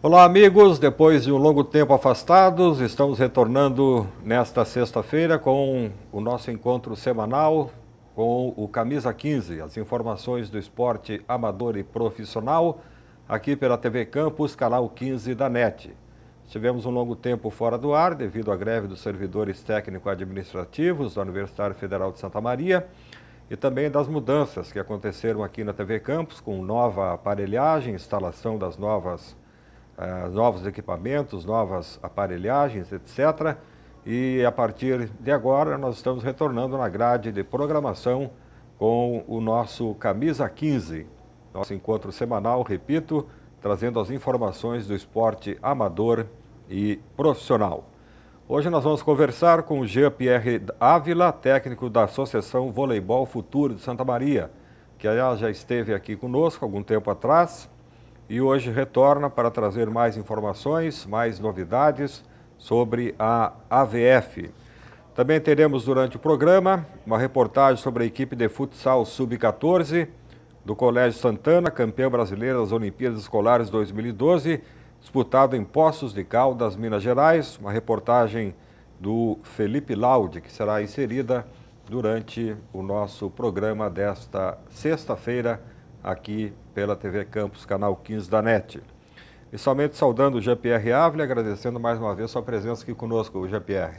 Olá, amigos. Depois de um longo tempo afastados, estamos retornando nesta sexta-feira com o nosso encontro semanal com o Camisa 15, as informações do esporte amador e profissional, aqui pela TV Campus, canal 15 da NET. Tivemos um longo tempo fora do ar devido à greve dos servidores técnico-administrativos da Universidade Federal de Santa Maria e também das mudanças que aconteceram aqui na TV Campus com nova aparelhagem, instalação das novas uh, novos equipamentos, novas aparelhagens, etc. E a partir de agora nós estamos retornando na grade de programação com o nosso Camisa 15, nosso encontro semanal, repito, trazendo as informações do esporte amador e profissional. Hoje nós vamos conversar com o Jean-Pierre Ávila, técnico da Associação Voleibol Futuro de Santa Maria, que aliás já esteve aqui conosco algum tempo atrás e hoje retorna para trazer mais informações, mais novidades sobre a AVF. Também teremos durante o programa uma reportagem sobre a equipe de futsal sub-14 do Colégio Santana, campeã brasileira das Olimpíadas Escolares 2012, disputado em Poços de Caldas, Minas Gerais. Uma reportagem do Felipe Laude, que será inserida durante o nosso programa desta sexta-feira, aqui pela TV Campus, canal 15 da NET. E somente saudando o Jean-Pierre Ávila, agradecendo mais uma vez sua presença aqui conosco, Jean-Pierre.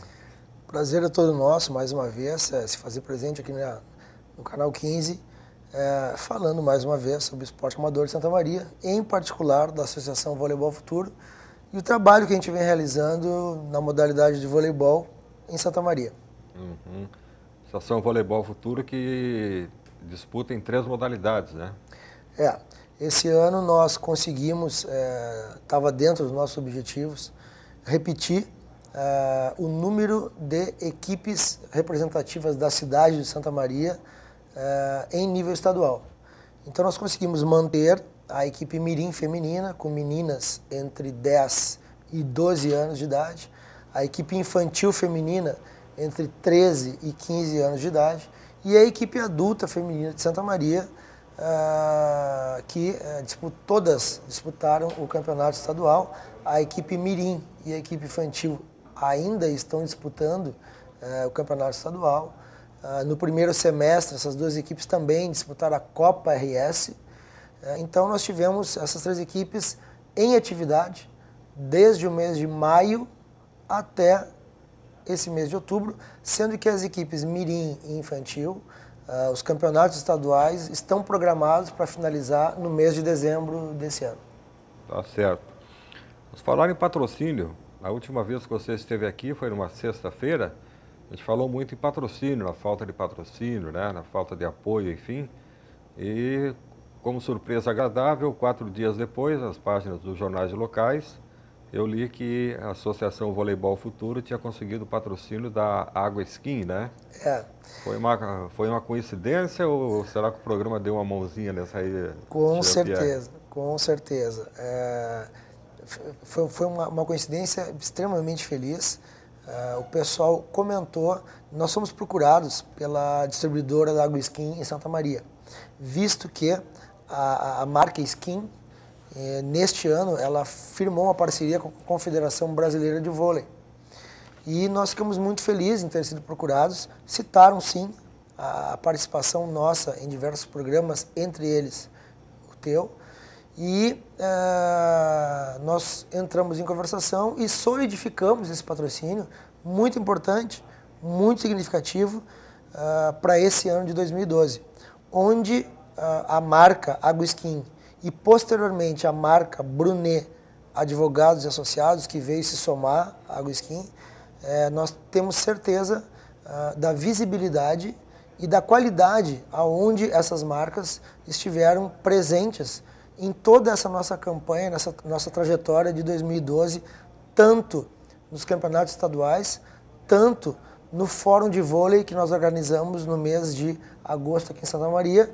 Prazer é todo nosso, mais uma vez, é, se fazer presente aqui na, no canal 15, é, falando mais uma vez sobre o esporte amador de Santa Maria, em particular da Associação Voleibol Futuro e o trabalho que a gente vem realizando na modalidade de voleibol em Santa Maria. Uhum. Associação Voleibol Futuro que disputa em três modalidades, né? É, esse ano nós conseguimos, estava é, dentro dos nossos objetivos, repetir é, o número de equipes representativas da cidade de Santa Maria é, em nível estadual. Então nós conseguimos manter a equipe Mirim feminina, com meninas entre 10 e 12 anos de idade, a equipe infantil feminina entre 13 e 15 anos de idade, e a equipe adulta feminina de Santa Maria, uh, que uh, todas disputaram o campeonato estadual. A equipe Mirim e a equipe infantil ainda estão disputando uh, o campeonato estadual. Uh, no primeiro semestre, essas duas equipes também disputaram a Copa RS. então, nós tivemos essas três equipes em atividade desde o mês de maio até esse mês de outubro, sendo que as equipes Mirim e Infantil Uh, os campeonatos estaduais estão programados para finalizar no mês de dezembro desse ano. Tá certo. Vamos falar em patrocínio. A última vez que você esteve aqui foi numa sexta-feira. A gente falou muito em patrocínio, na falta de patrocínio, né? na falta de apoio, enfim. E, como surpresa agradável, quatro dias depois, as páginas dos jornais locais, eu li que a Associação Voleibol Futuro tinha conseguido o patrocínio da Água Skin, né? É. Foi uma, foi uma coincidência ou será que o programa deu uma mãozinha nessa aí? Com certeza, com certeza. É, foi foi uma, uma, coincidência extremamente feliz. É, o pessoal comentou, nós fomos procurados pela distribuidora da Água Skin em Santa Maria, visto que a, a marca Skin é, neste ano, ela firmou uma parceria com a Confederação Brasileira de Vôlei. E nós ficamos muito felizes em ter sido procurados. Citaram, sim, a participação nossa em diversos programas, entre eles o teu. E é, nós entramos em conversação e solidificamos esse patrocínio, muito importante, muito significativo, é, para esse ano de 2012, onde é, a marca Aguasquim e posteriormente a marca Brunet Advogados e Associados, que veio se somar à Aguasquim, é, nós temos certeza uh, da visibilidade e da qualidade aonde essas marcas estiveram presentes em toda essa nossa campanha, nessa nossa trajetória de 2012, tanto nos campeonatos estaduais, tanto no fórum de vôlei que nós organizamos no mês de agosto aqui em Santa Maria,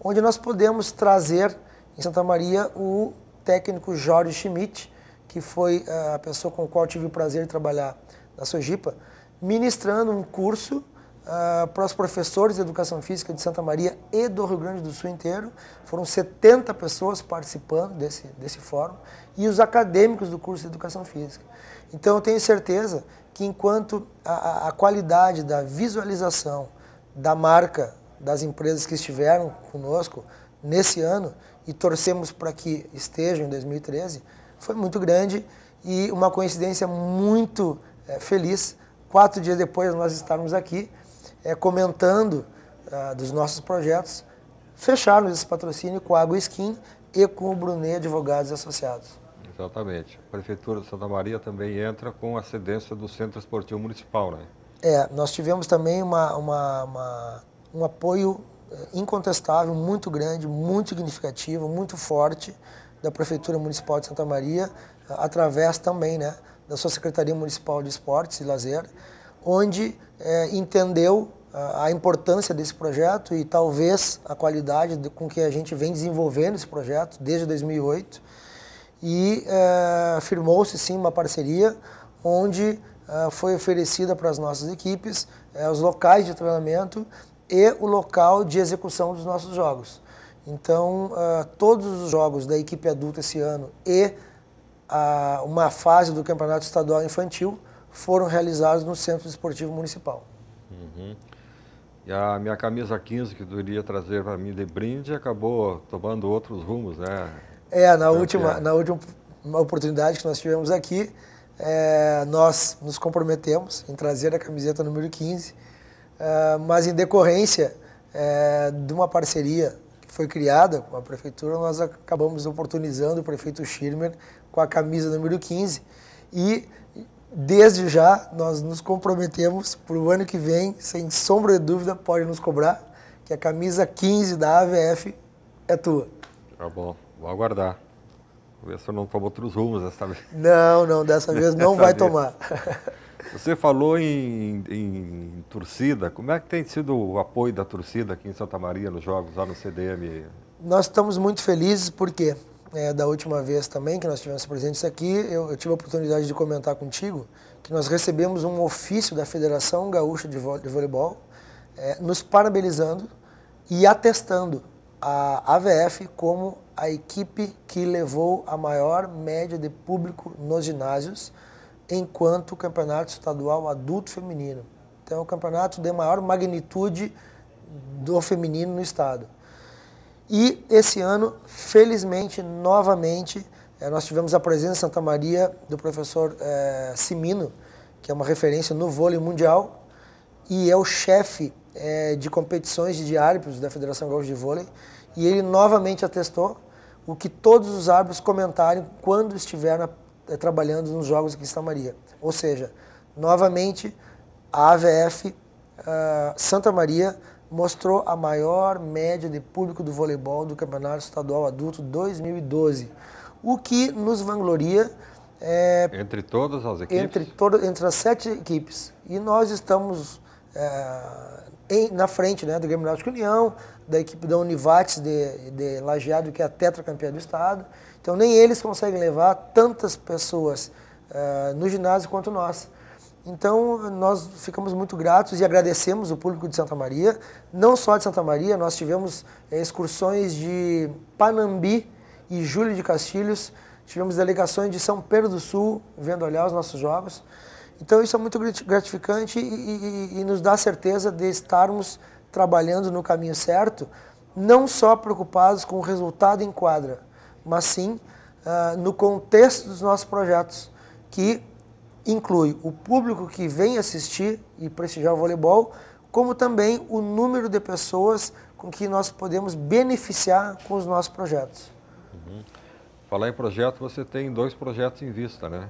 onde nós podemos trazer em Santa Maria o técnico Jorge Schmidt, que foi eh, a pessoa com a qual tive o prazer de trabalhar na Sojipa, ministrando um curso uh, para os professores de Educação Física de Santa Maria e do Rio Grande do Sul inteiro. Foram 70 pessoas participando desse, desse fórum e os acadêmicos do curso de Educação Física. Então eu tenho certeza que enquanto a, a qualidade da visualização da marca das empresas que estiveram conosco nesse ano e torcemos para que estejam em 2013, foi muito grande e uma coincidência muito é, feliz. Quatro dias depois nós estarmos aqui é, comentando uh, dos nossos projetos, fecharmos esse patrocínio com a Água Skin e com o Brunet Advogados Associados. Exatamente. A Prefeitura de Santa Maria também entra com a cedência do Centro Esportivo Municipal, né? É, nós tivemos também uma, uma, uma, um apoio incontestável, muito grande, muito significativo, muito forte da Prefeitura Municipal de Santa Maria, através também né, da sua Secretaria Municipal de Esportes e Lazer, onde é, entendeu a, importância desse projeto e talvez a qualidade de, com que a gente vem desenvolvendo esse projeto desde 2008 e é, firmou-se sim uma parceria onde é, foi oferecida para as nossas equipes é, os locais de treinamento e o local de execução dos nossos jogos. Então, uh, todos os jogos da equipe adulta esse ano e uh, uma fase do Campeonato Estadual Infantil foram realizados no Centro Esportivo Municipal. Uhum. E a minha camisa 15 que tu iria trazer para mim de brinde acabou tomando outros rumos, né? É, na, última, é. na última oportunidade que nós tivemos aqui, é, nós nos comprometemos em trazer a camiseta número 15, é, mas em decorrência é, de uma parceria que foi criada com a prefeitura, nós acabamos oportunizando o prefeito Schirmer com a camisa número 15 e desde já nós nos comprometemos para o ano que vem, sem sombra de dúvida, pode nos cobrar, que a camisa 15 da AVF é tua. Tá bom, vou aguardar. Vou ver se eu não tomo outros rumos dessa vez. Não, não, dessa vez não vai tomar. Você falou em, em, torcida. Como é que tem sido o apoio da torcida aqui em Santa Maria nos jogos, lá no CDM? Nós estamos muito felizes porque é, da última vez também que nós tivemos presentes aqui, eu, eu, tive a oportunidade de comentar contigo que nós recebemos um ofício da Federação Gaúcha de, Vo de Voleibol é, nos parabenizando e atestando a AVF como a equipe que levou a maior média de público nos ginásios enquanto campeonato estadual adulto feminino. Então, é o campeonato de maior magnitude do feminino no estado. E esse ano, felizmente, novamente, eh, nós tivemos a presença em Santa Maria do professor eh, Simino, que é uma referência no vôlei mundial e é o chefe eh, de competições de árbitros da Federação Gaúcha de Vôlei. E ele novamente atestou o que todos os árbitros comentaram quando estiveram trabalhando nos jogos aqui em Santa Maria. Ou seja, novamente, a AVF Santa Maria mostrou a maior média de público do voleibol do Campeonato Estadual Adulto 2012, o que nos vangloria. É, entre todas as equipes? Entre, todo, entre as sete equipes. E nós estamos é, em, na frente né, do Grêmio Náutico União, da equipe da Univates de, de Lajeado, que é a tetracampeã do estado. Então nem eles conseguem levar tantas pessoas é, no ginásio quanto nós. Então, nós ficamos muito gratos e agradecemos o público de Santa Maria. Não só de Santa Maria, nós tivemos é, excursões de Panambi e Júlio de Castilhos, tivemos delegações de São Pedro do Sul, vendo olhar os nossos jogos. Então, isso é muito gratificante e, e, e nos dá certeza de estarmos trabalhando no caminho certo, não só preocupados com o resultado em quadra, mas sim uh, no contexto dos nossos projetos, que inclui o público que vem assistir e prestigiar o voleibol, como também o número de pessoas com que nós podemos beneficiar com os nossos projetos. Uhum. Falar em projeto, você tem dois projetos em vista, né?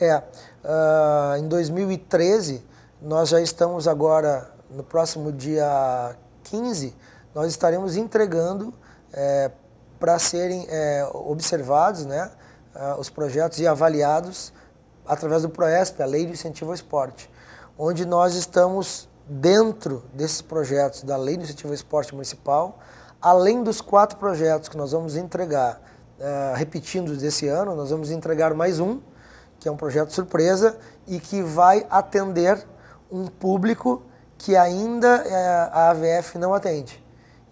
É. Uh, em 2013, nós já estamos agora, no próximo dia 15, nós estaremos entregando é, para serem é, observados né, uh, os projetos e avaliados através do PROESP, a Lei de Incentivo ao Esporte, onde nós estamos dentro desses projetos da Lei de Incentivo ao Esporte Municipal, além dos quatro projetos que nós vamos entregar, uh, repetindo desse ano, nós vamos entregar mais um, que é um projeto surpresa e que vai atender um público que ainda é, a AVF não atende.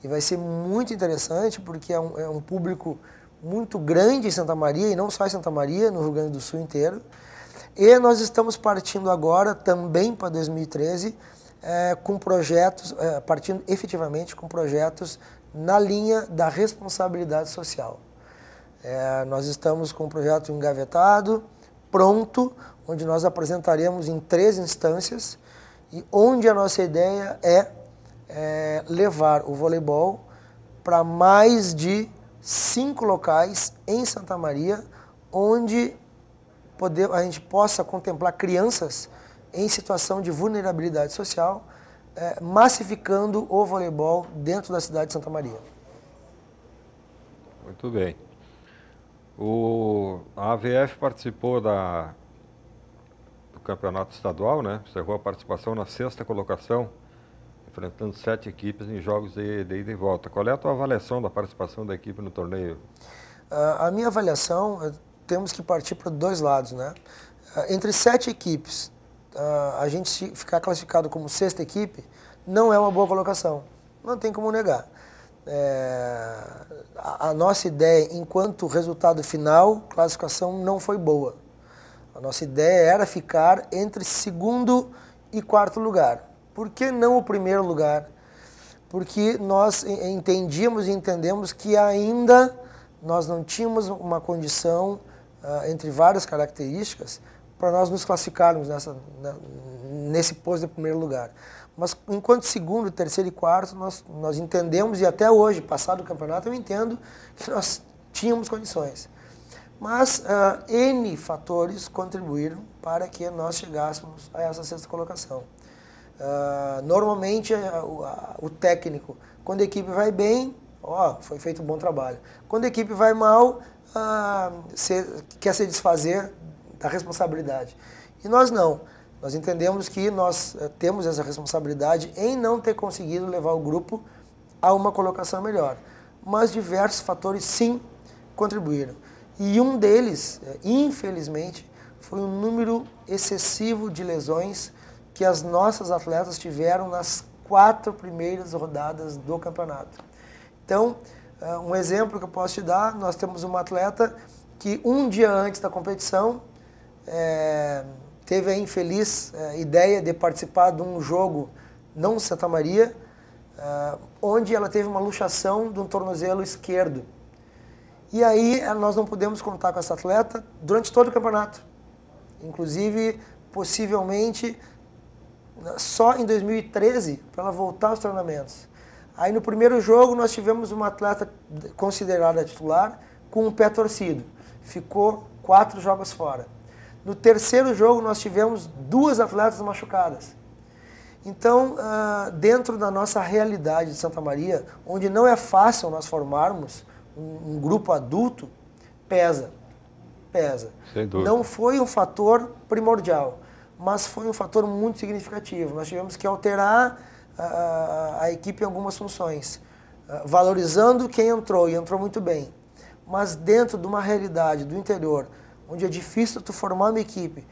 E vai ser muito interessante porque é um, é um público muito grande em Santa Maria, e não só em Santa Maria, no Rio Grande do Sul inteiro. E nós estamos partindo agora também para 2013 é, com projetos, é, partindo efetivamente com projetos na linha da responsabilidade social. É, nós estamos com um projeto engavetado, pronto, onde nós apresentaremos em três instâncias e onde a nossa ideia é, é levar o voleibol para mais de cinco locais em Santa Maria, onde poder, a gente possa contemplar crianças em situação de vulnerabilidade social, é, massificando o voleibol dentro da cidade de Santa Maria. Muito bem. O, a AVF participou da, do campeonato estadual, né? Encerrou a participação na sexta colocação, enfrentando sete equipes em jogos de, de ida e volta. Qual é a tua avaliação da participação da equipe no torneio? Uh, a minha avaliação, eh, temos que partir para dois lados, né? Uh, entre sete equipes, uh, a gente ficar classificado como sexta equipe não é uma boa colocação. Não tem como negar. É, a, a, nossa ideia, enquanto resultado final, classificação não foi boa. A nossa ideia era ficar entre segundo e quarto lugar. Por que não o primeiro lugar? Porque nós entendíamos e entendemos que ainda nós não tínhamos uma condição, uh, entre várias características, para nós nos classificarmos nessa, nesse posto de primeiro lugar. Mas enquanto segundo, terceiro e quarto, nós, nós entendemos, e até hoje, passado o campeonato, eu entendo que nós tínhamos condições. Mas uh, N fatores contribuíram para que nós chegássemos a essa sexta colocação. Uh, normalmente, uh, o técnico, quando a equipe vai bem, ó, foi feito um bom trabalho. Quando a equipe vai mal, se, quer se desfazer da responsabilidade. E nós não. Nós entendemos que nós eh, temos essa responsabilidade em não ter conseguido levar o grupo a uma colocação melhor. Mas diversos fatores sim contribuíram. E um deles, eh, infelizmente, foi um número excessivo de lesões que as nossas atletas tiveram nas quatro primeiras rodadas do campeonato. Então, eh, um exemplo que eu posso te dar, nós temos uma atleta que um dia antes da competição é, teve a infeliz é, ideia de participar de um jogo não Santa Maria, é, onde ela teve uma luxação de um tornozelo esquerdo. E aí é, nós não pudemos contar com essa atleta durante todo o campeonato. Inclusive, possivelmente, só em 2013, para ela voltar aos treinamentos. Aí no primeiro jogo nós tivemos uma atleta considerada titular com o pé torcido. Ficou quatro jogos fora. No terceiro jogo, nós tivemos duas atletas machucadas. Então, uh, dentro da nossa realidade de Santa Maria, onde não é fácil nós formarmos um, grupo adulto, pesa. Pesa. Não foi um fator primordial, mas foi um fator muito significativo. Nós tivemos que alterar uh, a equipe em algumas funções, valorizando quem entrou, e entrou muito bem. Mas dentro de uma realidade do interior, onde é difícil tu formar uma equipe,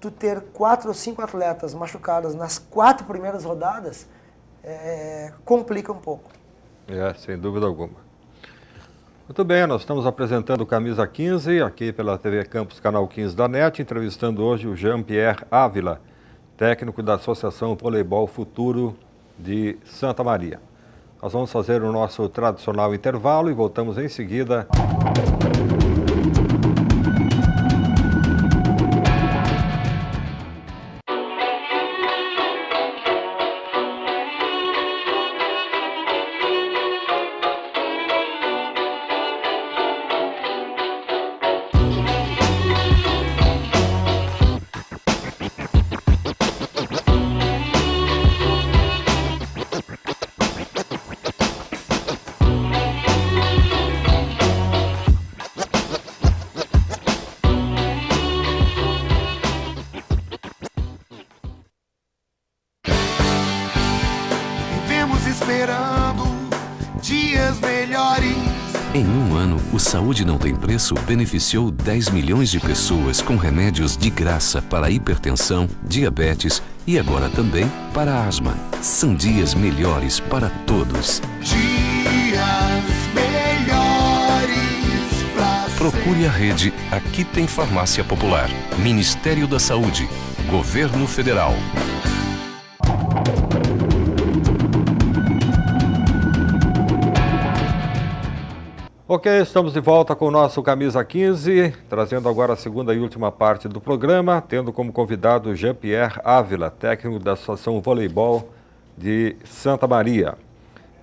tu ter quatro ou cinco atletas machucados nas quatro primeiras rodadas, é, complica um pouco. É, sem dúvida alguma. Muito bem, nós estamos apresentando Camisa 15 aqui pela TV Campus Canal 15 da NET, entrevistando hoje o Jean-Pierre Ávila, técnico da Associação Voleibol Futuro de Santa Maria. Nós vamos fazer o nosso tradicional intervalo e voltamos em seguida. Beneficiou 10 milhões de pessoas com remédios de graça para hipertensão, diabetes e agora também para asma. São dias melhores para todos. Dias melhores pra Procure a rede Aqui Tem Farmácia Popular. Ministério da Saúde. Governo Federal. Ok, estamos de volta com o nosso Camisa 15, trazendo agora a segunda e última parte do programa, tendo como convidado Jean-Pierre Ávila, técnico da Associação Voleibol de Santa Maria.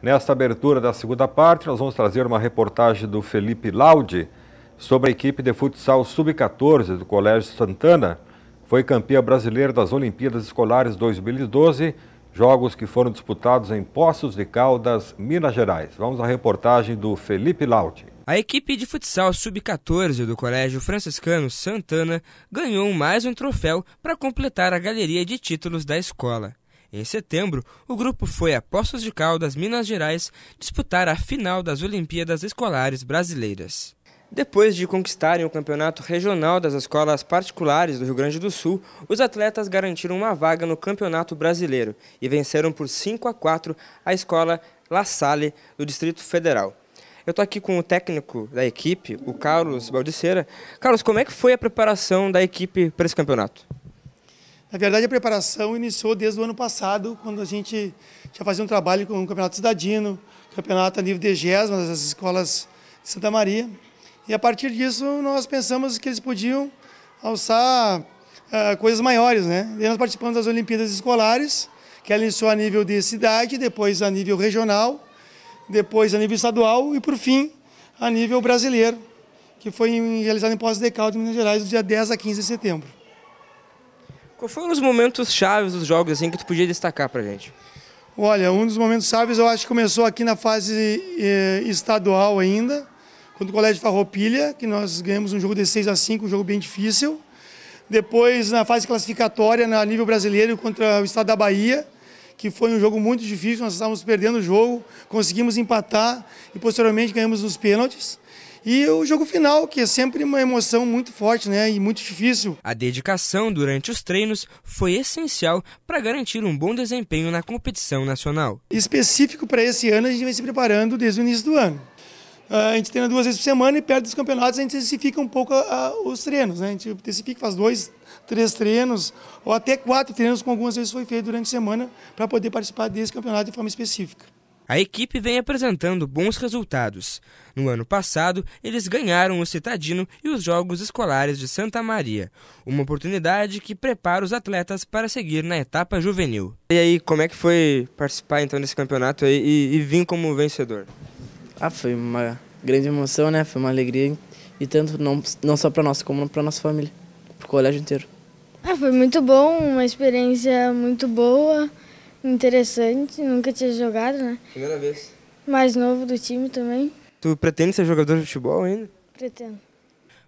Nesta abertura da segunda parte, nós vamos trazer uma reportagem do Felipe Laude sobre a equipe de futsal sub-14 do Colégio Santana. Foi campeã brasileira das Olimpíadas Escolares 2012, jogos que foram disputados em Poços de Caldas, Minas Gerais. Vamos à reportagem do Felipe Laude. A equipe de futsal sub-14 do Colégio Franciscano Santana ganhou mais um troféu para completar a galeria de títulos da escola. Em setembro, o grupo foi a Poços de Caldas, Minas Gerais, disputar a final das Olimpíadas Escolares Brasileiras. Depois de conquistarem o campeonato regional das escolas particulares do Rio Grande do Sul, os atletas garantiram uma vaga no Campeonato Brasileiro e venceram por 5 a 4 a escola La Salle do Distrito Federal. Eu estou aqui com o técnico da equipe, o Carlos Baldiceira. Carlos, como é que foi a preparação da equipe para esse campeonato? Na verdade, a preparação iniciou desde o ano passado, quando a gente já fazia um trabalho com o Campeonato Cidadino, campeonato a nível de GESMA, das escolas de Santa Maria. E a partir disso, nós pensamos que eles podiam alçar uh, coisas maiores. Né? E nós participamos das Olimpíadas Escolares, que ela iniciou a nível de cidade, depois a nível regional, depois a nível estadual e, por fim, a nível brasileiro, que foi realizado em Poços de Caldas, Minas Gerais, do dia 10 a 15 de setembro. Quais foram os momentos chaves dos jogos assim, que tu podia destacar para gente? Olha, um dos momentos chaves eu acho que começou aqui na fase eh, estadual ainda, contra o Colégio Farroupilha, que nós ganhamos um jogo de 6 a 5, um jogo bem difícil. Depois, na fase classificatória, na nível brasileiro, contra o Estado da Bahia, que foi um jogo muito difícil, nós estávamos perdendo o jogo, conseguimos empatar e posteriormente ganhamos os pênaltis. E o jogo final, que é sempre uma emoção muito forte né, e muito difícil. A dedicação durante os treinos foi essencial para garantir um bom desempenho na competição nacional. Específico para esse ano, a gente vem se preparando desde o início do ano. A gente treina duas vezes por semana e perto dos campeonatos a gente intensifica um pouco os treinos. Né? A gente intensifica, faz dois, três treinos, ou até quatro treinos, como algumas vezes foi feito durante a semana, para poder participar desse campeonato de forma específica. A equipe vem apresentando bons resultados. No ano passado, eles ganharam o Citadino e os Jogos Escolares de Santa Maria, uma oportunidade que prepara os atletas para seguir na etapa juvenil. E aí, como é que foi participar então desse campeonato aí e, e vir como vencedor? Ah, foi uma grande emoção, né? Foi uma alegria e tanto não, não só para nós, como para nossa família, para o colégio inteiro. Ah, foi muito bom, uma experiência muito boa interessante, nunca tinha jogado, né? Primeira vez. Mais novo do time também. Tu pretende ser jogador de futebol ainda? Pretendo.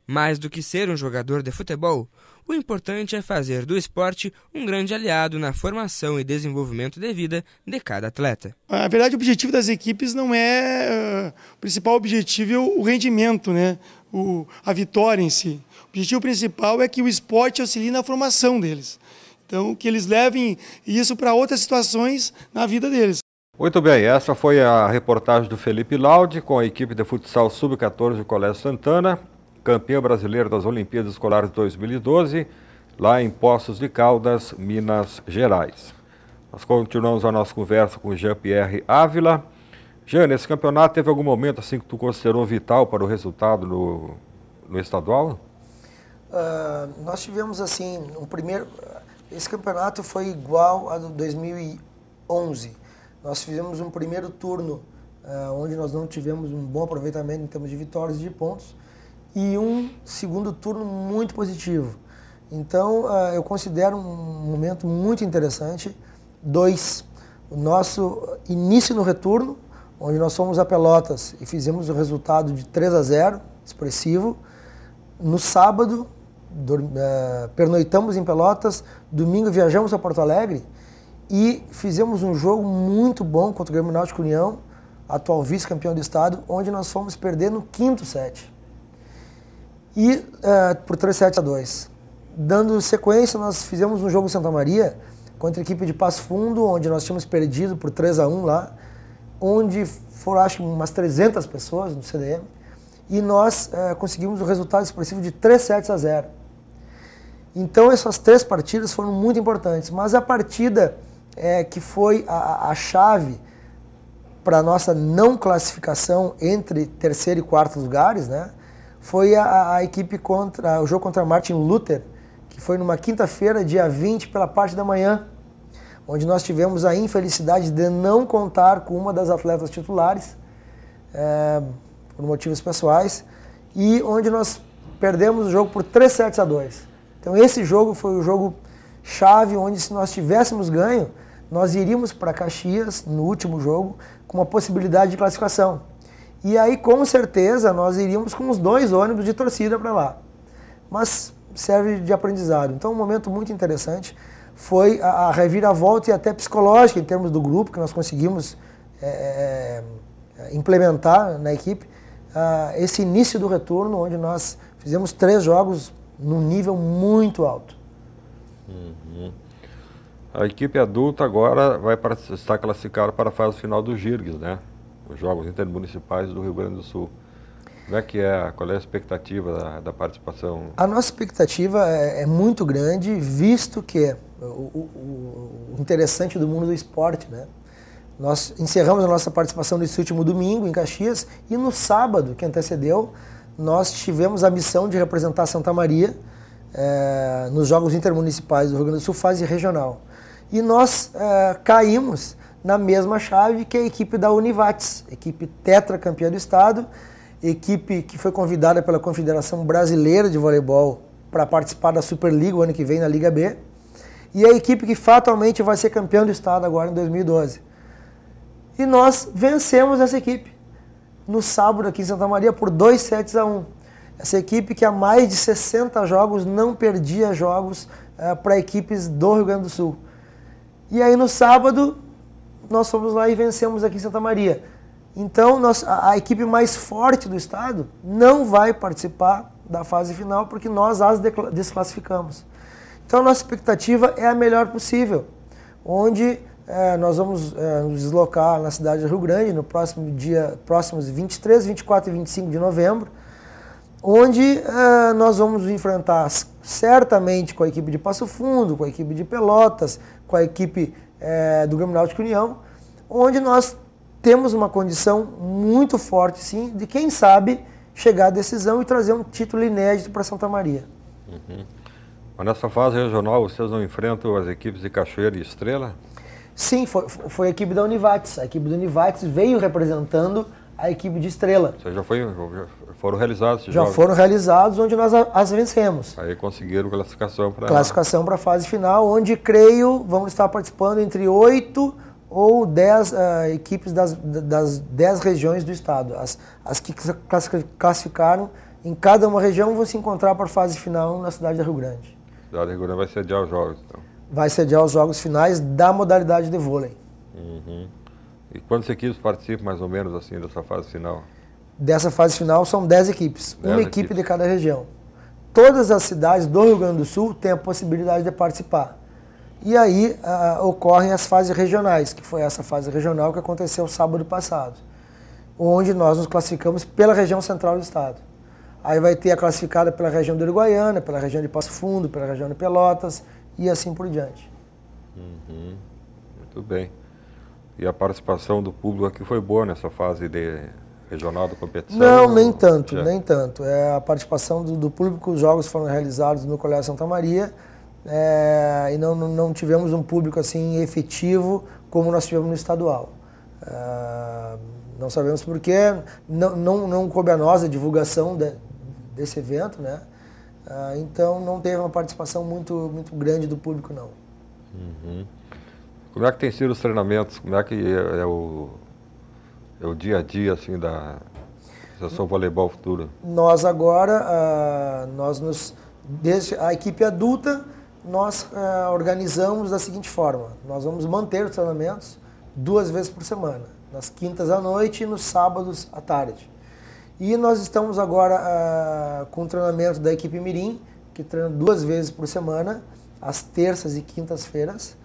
Mais do que ser um jogador de futebol, o importante é fazer do esporte um grande aliado na formação e desenvolvimento de vida de cada atleta. Na verdade, o objetivo das equipes não é uh, o principal objetivo é o rendimento, né? O, a vitória em si. O objetivo principal é que o esporte auxilie na formação deles. Então, que eles levem isso para outras situações na vida deles. Muito bem, essa foi a reportagem do Felipe Laude com a equipe de futsal sub-14 do Colégio Santana, campeã brasileira das Olimpíadas Escolares 2012, lá em Poços de Caldas, Minas Gerais. Nós continuamos a nossa conversa com Jean-Pierre Ávila. Jean, nesse campeonato teve algum momento assim que tu considerou vital para o resultado no, no estadual? Uh, nós tivemos assim, um primeiro, esse campeonato foi igual do 2011. Nós fizemos um primeiro turno uh, onde nós não tivemos um bom aproveitamento em termos de vitórias e de pontos e um segundo turno muito positivo. Então, uh, eu considero um momento muito interessante. Dois, o nosso início no retorno, onde nós fomos a Pelotas e fizemos o resultado de 3 a 0, expressivo. No sábado, uh, pernoitamos em Pelotas, domingo viajamos a Porto Alegre e fizemos um jogo muito bom contra o Grêmio Náutico União, atual vice-campeão do estado, onde nós fomos perder no quinto set. E uh, por 3 7 a 2. Dando sequência, nós fizemos um jogo em Santa Maria, contra a equipe de Passo Fundo, onde nós tínhamos perdido por 3 a 1 lá, onde foram acho umas 300 pessoas no CDM, e nós é, conseguimos o resultado expressivo de 3 sets a 0. Então essas três partidas foram muito importantes, mas a partida é, que foi a, a chave para nossa não classificação entre terceiro e quarto lugares, né, foi a, a, equipe contra o jogo contra Martin Luther, que foi numa quinta-feira, dia 20, pela parte da manhã, onde nós tivemos a infelicidade de não contar com uma das atletas titulares, é, por motivos pessoais, e onde nós perdemos o jogo por 3 sets a 2. Então esse jogo foi o jogo chave onde se nós tivéssemos ganho, nós iríamos para Caxias no último jogo com uma possibilidade de classificação. E aí com certeza nós iríamos com os dois ônibus de torcida para lá. Mas serve de aprendizado. Então um momento muito interessante foi a, a reviravolta e até psicológica em termos do grupo que nós conseguimos é, é, implementar na equipe. Uh, esse início do retorno, onde nós fizemos três jogos num nível muito alto. Uhum. A equipe adulta agora vai para, estar classificada para a fase final do GIRGS, né? Os Jogos Intermunicipais do Rio Grande do Sul. Como é que é? Qual é a expectativa da, da participação? A nossa expectativa é, é muito grande, visto que o, o, o, interessante do mundo do esporte, né? Nós encerramos a nossa participação nesse último domingo em Caxias e no sábado que antecedeu nós tivemos a missão de representar Santa Maria é, nos Jogos Intermunicipais do Rio Grande do Sul, fase regional. E nós é, caímos na mesma chave que a equipe da Univates, equipe tetracampeã do estado, equipe que foi convidada pela Confederação Brasileira de Voleibol para participar da Superliga o ano que vem na Liga B, e a equipe que fatalmente vai ser campeã do estado agora em 2012. E nós vencemos essa equipe no sábado aqui em Santa Maria por 2 sets a 1. Um. Essa equipe que há mais de 60 jogos não perdia jogos uh, para equipes do Rio Grande do Sul. E aí no sábado nós fomos lá e vencemos aqui em Santa Maria. Então nós, a, a equipe mais forte do estado não vai participar da fase final porque nós as desclassificamos. Então nossa expectativa é a melhor possível, onde é, nós vamos é, nos deslocar na cidade de Rio Grande no próximo dia, próximos 23, 24 e 25 de novembro, onde é, nós vamos enfrentar certamente com a equipe de Passo Fundo, com a equipe de Pelotas, com a equipe é, do Grêmio Náutico União, onde nós temos uma condição muito forte, sim, de quem sabe chegar à decisão e trazer um título inédito para Santa Maria. Uhum. Mas nessa fase regional, vocês não enfrentam as equipes de Cachoeira e Estrela? Sim, foi, foi a equipe da Univates. A equipe da Univates veio representando a equipe de Estrela. Você já, foi, foram realizados Já jogos. foram realizados, onde nós as vencemos. Aí conseguiram classificação para... Classificação para a fase final, onde creio vão estar participando entre oito ou dez uh, equipes das, das dez regiões do estado. As, as que classificaram em cada uma região vão se encontrar para a fase final na cidade de Rio Grande. A cidade de Rio Grande vai sediar os jogos, então vai sediar os jogos finais da modalidade de vôlei. Uhum. E quantas equipes participam mais ou menos assim dessa fase final? Dessa fase final são 10 equipes, dez uma equipe de cada região. Todas as cidades do Rio Grande do Sul têm a possibilidade de participar. E aí uh, ocorrem as fases regionais, que foi essa fase regional que aconteceu sábado passado, onde nós nos classificamos pela região central do estado. Aí vai ter a classificada pela região do Uruguaiana, pela região de Passo Fundo, pela região de Pelotas, e assim por diante. Uhum. Muito bem. E a participação do público aqui foi boa nessa fase de regional da competição? Não, nem tanto, Já. nem tanto. É, a participação do, do, público, os jogos foram realizados no Colégio Santa Maria é, e não, não tivemos um público assim efetivo como nós tivemos no estadual. É, não sabemos porquê, não, não, não coube a nós a divulgação de, desse evento, né? Ah, então não teve uma participação muito, muito grande do público, não. Uhum. Como é que tem sido os treinamentos? Como é que é, é o, é o dia a dia assim, da Associação Voleibol Futuro? Nós agora, uh, nós nos, desde a equipe adulta, nós uh, organizamos da seguinte forma. Nós vamos manter os treinamentos duas vezes por semana. Nas quintas à noite e nos sábados à tarde. E nós estamos agora uh, com o treinamento da equipe Mirim, que treina duas vezes por semana, às terças e quintas-feiras.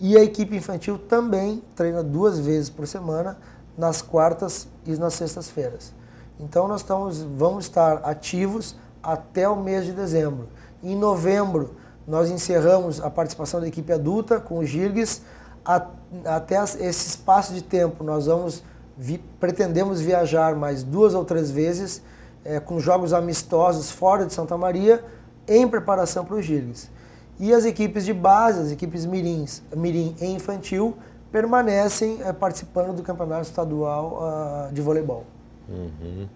E a equipe infantil também treina duas vezes por semana, nas quartas e nas sextas-feiras. Então nós estamos, vamos estar ativos até o mês de dezembro. Em novembro, nós encerramos a participação da equipe adulta com o Girgues. Até esse espaço de tempo, nós vamos vi, pretendemos viajar mais duas ou três vezes é, com jogos amistosos fora de Santa Maria em preparação para o Girgues. E as equipes de base, as equipes mirins, mirim e infantil, permanecem é, participando do campeonato estadual uh, de voleibol. Uhum.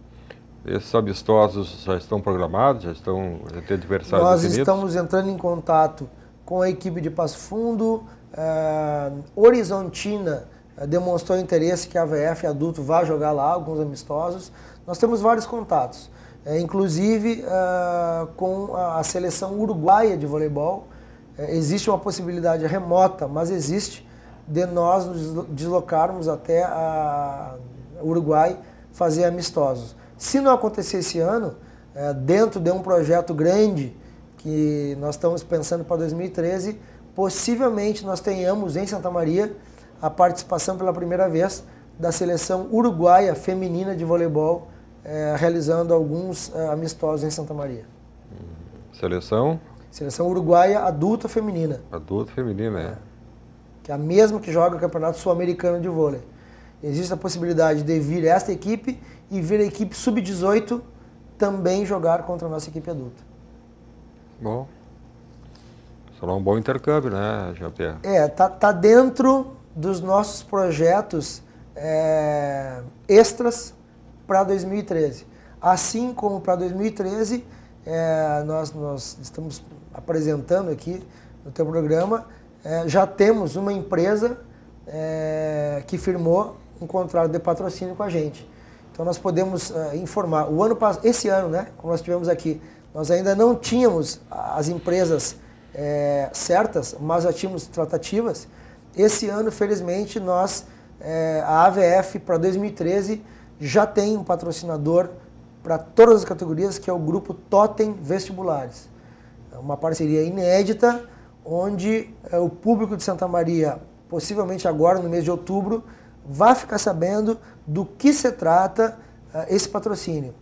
Esses amistosos já estão programados, já estão já tem adversários Nós definidos? estamos entrando em contato com a equipe de Passo Fundo, uh, Horizontina uh, demonstrou interesse que a AVF adulto vá jogar lá, alguns amistosos. Nós temos vários contatos, inclusive com a, a, seleção uruguaia de voleibol. existe uma possibilidade remota, mas existe, de nós nos deslocarmos até a Uruguai fazer amistosos. Se não acontecer esse ano, é, dentro de um projeto grande que nós estamos pensando para 2013, possivelmente nós tenhamos em Santa Maria a participação pela primeira vez da seleção uruguaia feminina de voleibol, é, realizando alguns é, amistosos em Santa Maria. Seleção? Seleção uruguaia adulta feminina. Adulta feminina, é. Que é a mesma que joga o Campeonato Sul-Americano de Vôlei. Existe a possibilidade de vir esta equipe e ver a equipe sub-18 também jogar contra a nossa equipe adulta. Bom. Será um bom intercâmbio, né, Jean-Pierre? É, tá, tá dentro dos nossos projetos é, extras para 2013. Assim como para 2013, é, nós, nós estamos apresentando aqui no teu programa, é, já temos uma empresa é, que firmou um contrato de patrocínio com a gente. Então nós podemos uh, informar. O ano esse ano, né, como nós tivemos aqui, nós ainda não tínhamos as empresas é, certas, mas já tínhamos tratativas. Esse ano, felizmente, nós é, a AVF para 2013 já tem um patrocinador para todas as categorias, que é o grupo Totem Vestibulares. É uma parceria inédita, onde é, o público de Santa Maria, possivelmente agora no mês de outubro, vai ficar sabendo do que se trata uh, esse patrocínio.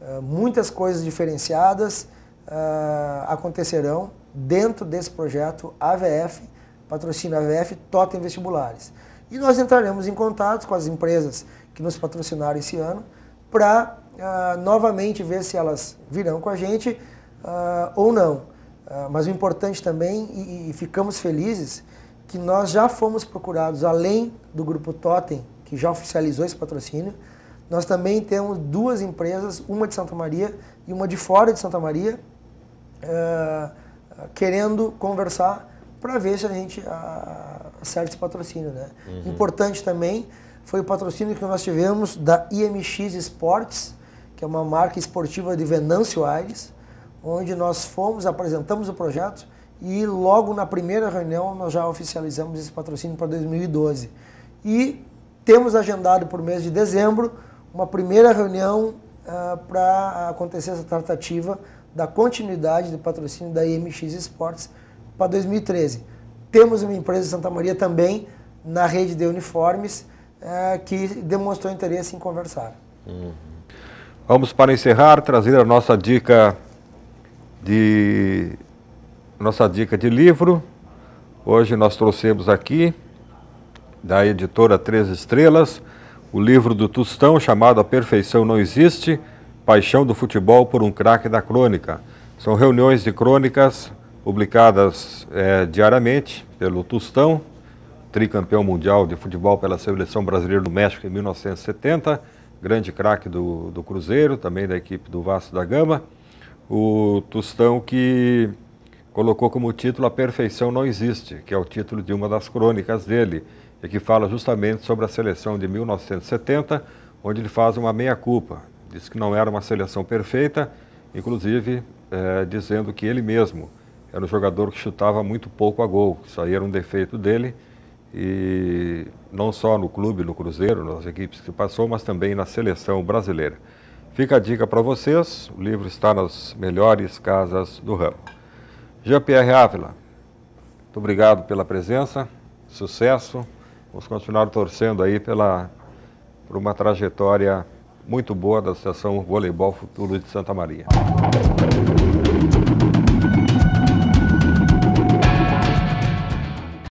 Uh, muitas coisas diferenciadas uh, acontecerão dentro desse projeto AVF, patrocínio AVF Totem Vestibulares. E nós entraremos em contato com as empresas que nos patrocinaram esse ano para novamente ver se elas virão com a gente ou não. Mas o importante também, e, e ficamos felizes, que nós já fomos procurados, além do grupo Totem, que já oficializou esse patrocínio, nós também temos duas empresas, uma de Santa Maria e uma de fora de Santa Maria, uh, querendo conversar para ver se a gente uh, acerta esse patrocínio. Né? Uhum. Importante também foi o patrocínio que nós tivemos da IMX Sports, que é uma marca esportiva de Venâncio Aires, onde nós fomos, apresentamos o projeto e logo na primeira reunião nós já oficializamos esse patrocínio para 2012. E temos agendado o mês de dezembro uma primeira reunião uh, para acontecer essa tratativa da continuidade do patrocínio da IMX Esportes para 2013. Temos uma empresa de Santa Maria também na rede de uniformes uh, que demonstrou interesse em conversar. Uhum. Vamos para encerrar, trazer a nossa dica de nossa dica de livro. Hoje nós trouxemos aqui, da editora Três Estrelas, o livro do Tostão chamado A Perfeição Não Existe, Paixão do Futebol por um Craque da Crônica. São reuniões de crônicas publicadas é, diariamente pelo Tostão, tricampeão mundial de futebol pela Seleção Brasileira do México em 1970, grande craque do, do Cruzeiro, também da equipe do Vasco da Gama. O Tostão que colocou como título A Perfeição Não Existe, que é o título de uma das crônicas dele, e que fala justamente sobre a seleção de 1970, onde ele faz uma meia-culpa. Diz que não era uma seleção perfeita, inclusive é, dizendo que ele mesmo era um jogador que chutava muito pouco a gol, isso aí era um defeito dele, e não só no clube, no Cruzeiro, nas equipes que passou, mas também na seleção brasileira. Fica a dica para vocês, o livro está nas melhores casas do ramo. Jean-Pierre Ávila, muito obrigado pela presença, sucesso. Vamos continuar torcendo aí pela, por uma trajetória muito boa da Associação Voleibol Futuro de Santa Maria.